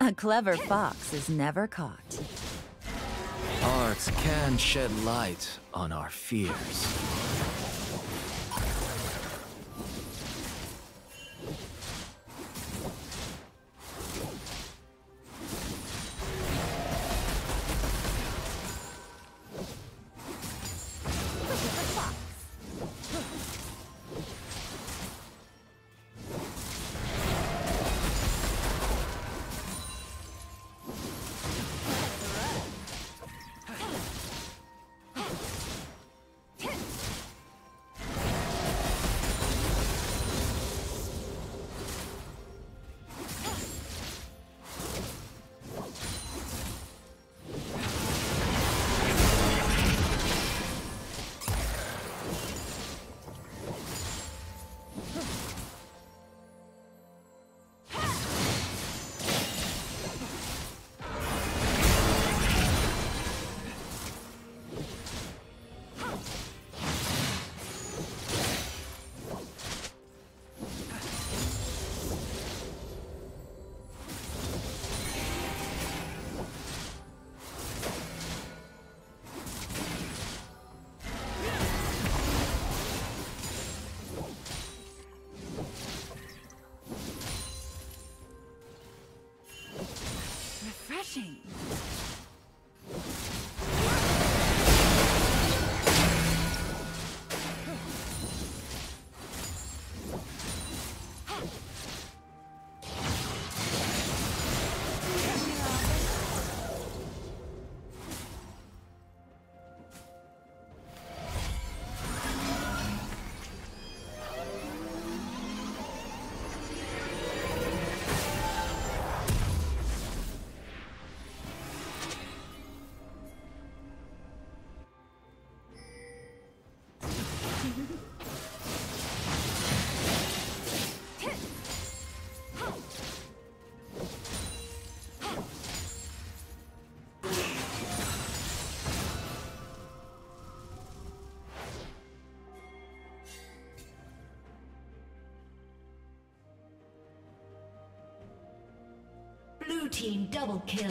A clever fox is never caught. Arts can shed light on our fears. Team double kill.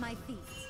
My feet.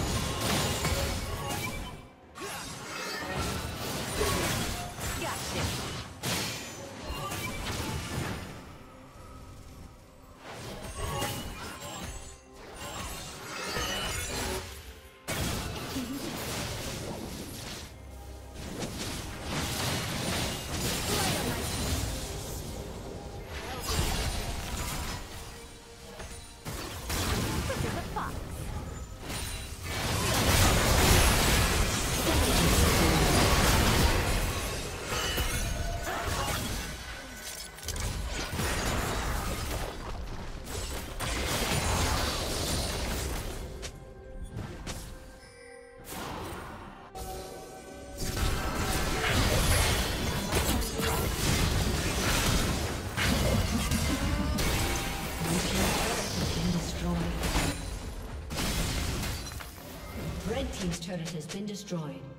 Has been destroyed.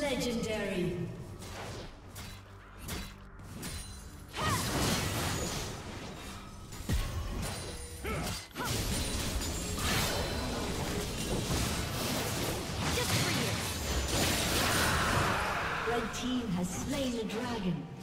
Legendary. Red team has slain the dragon.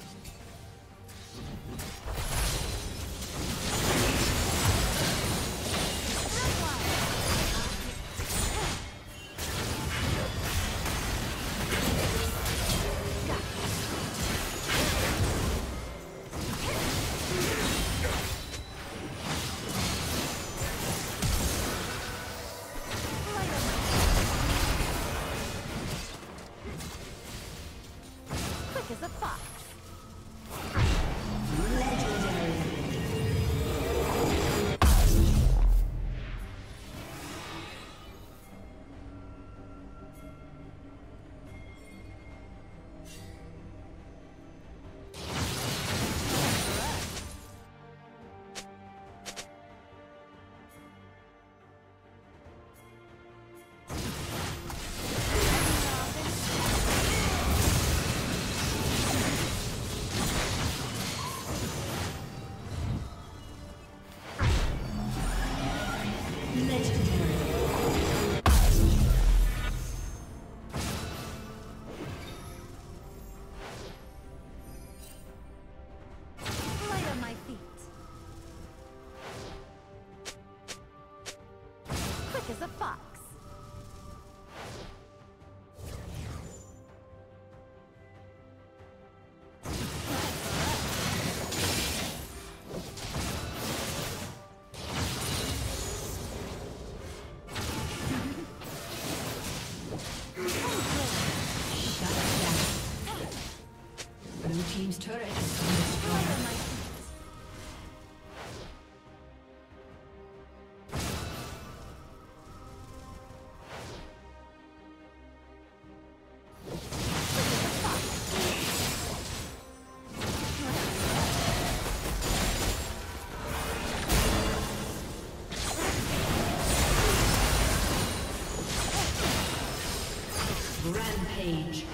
Rampage.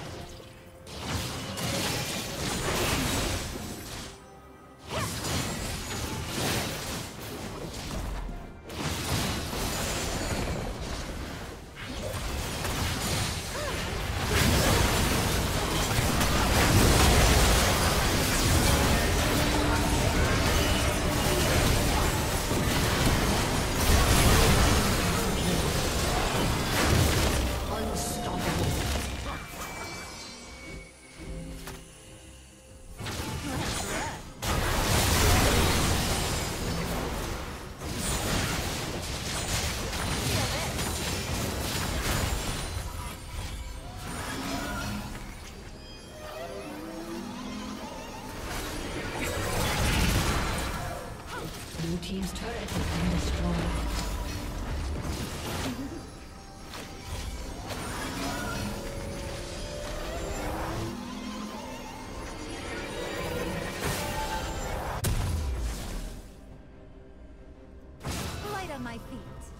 Blue team's turret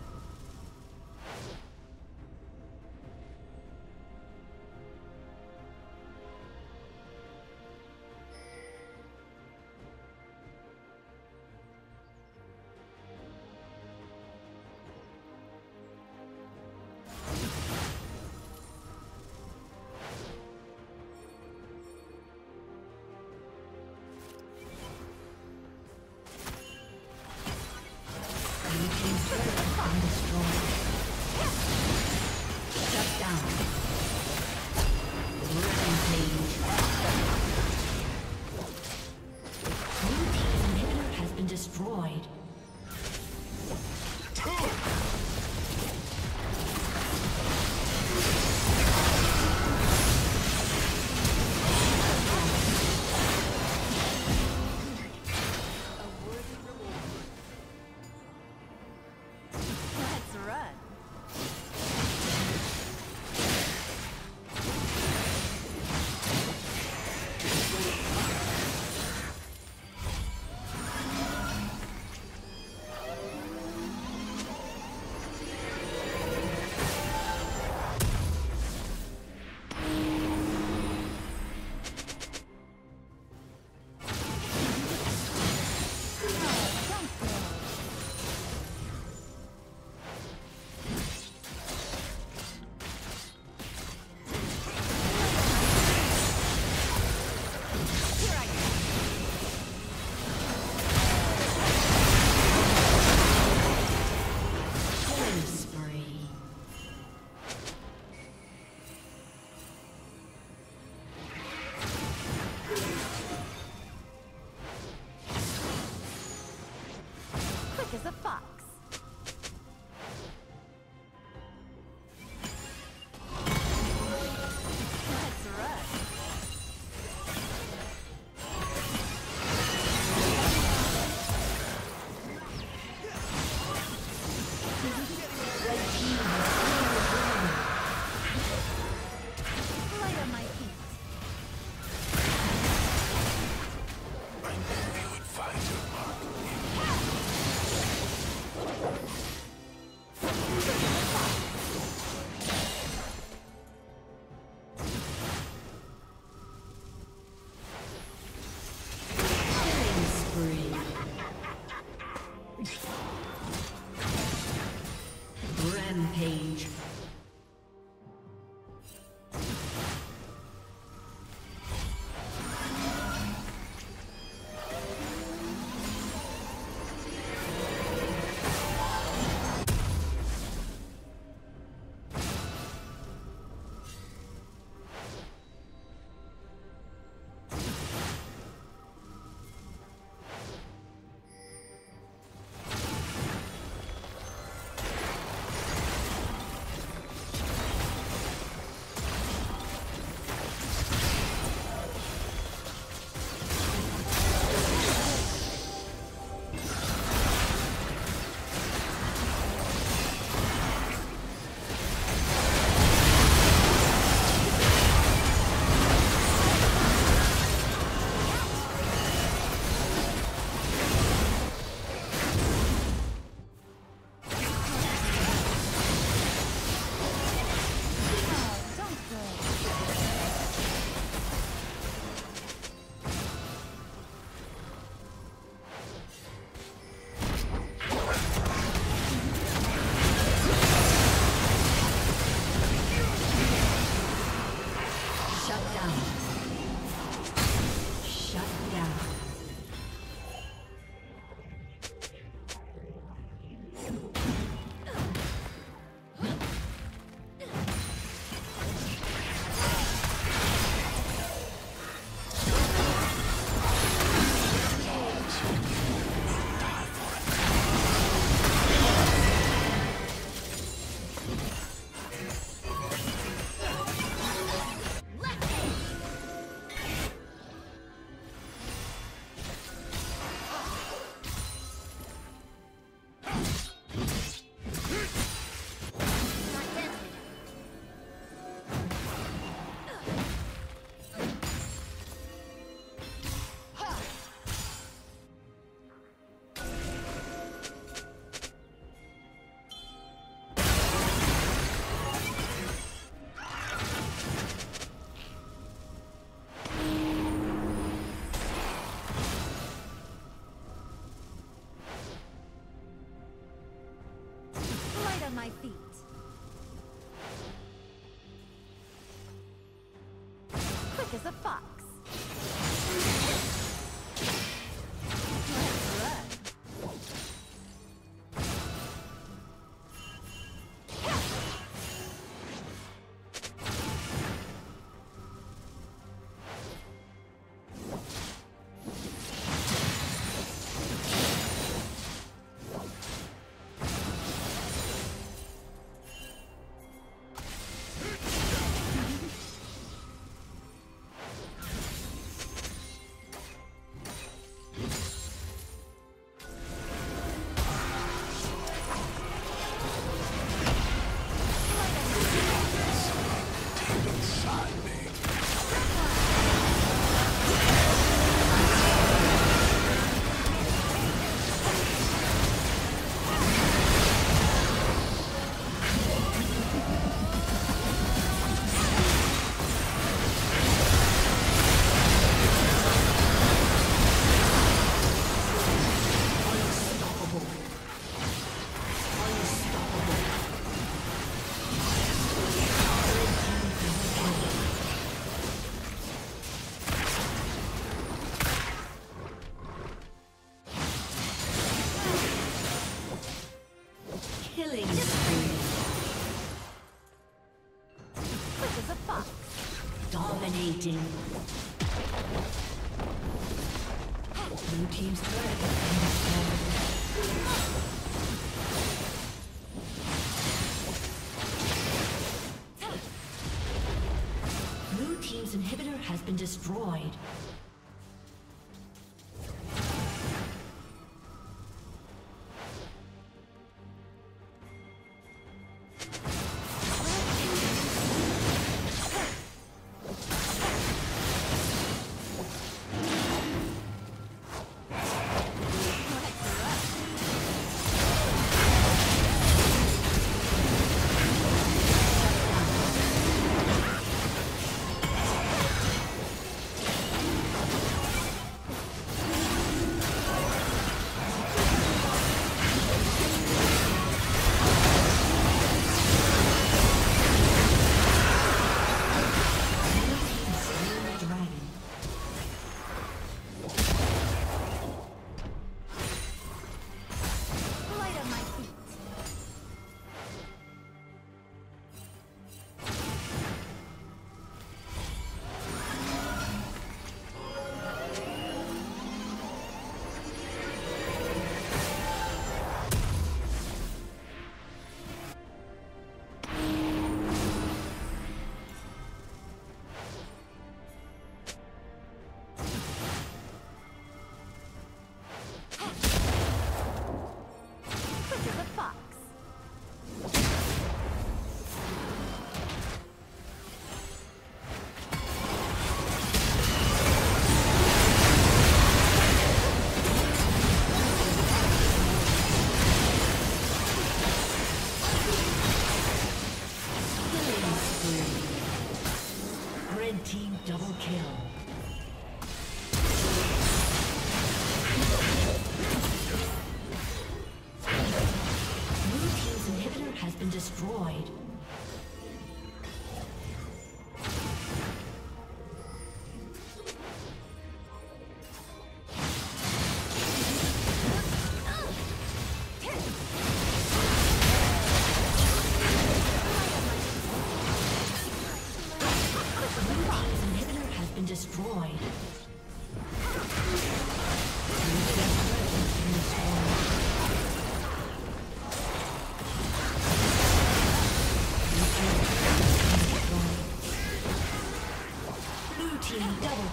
has been destroyed.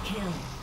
Kill.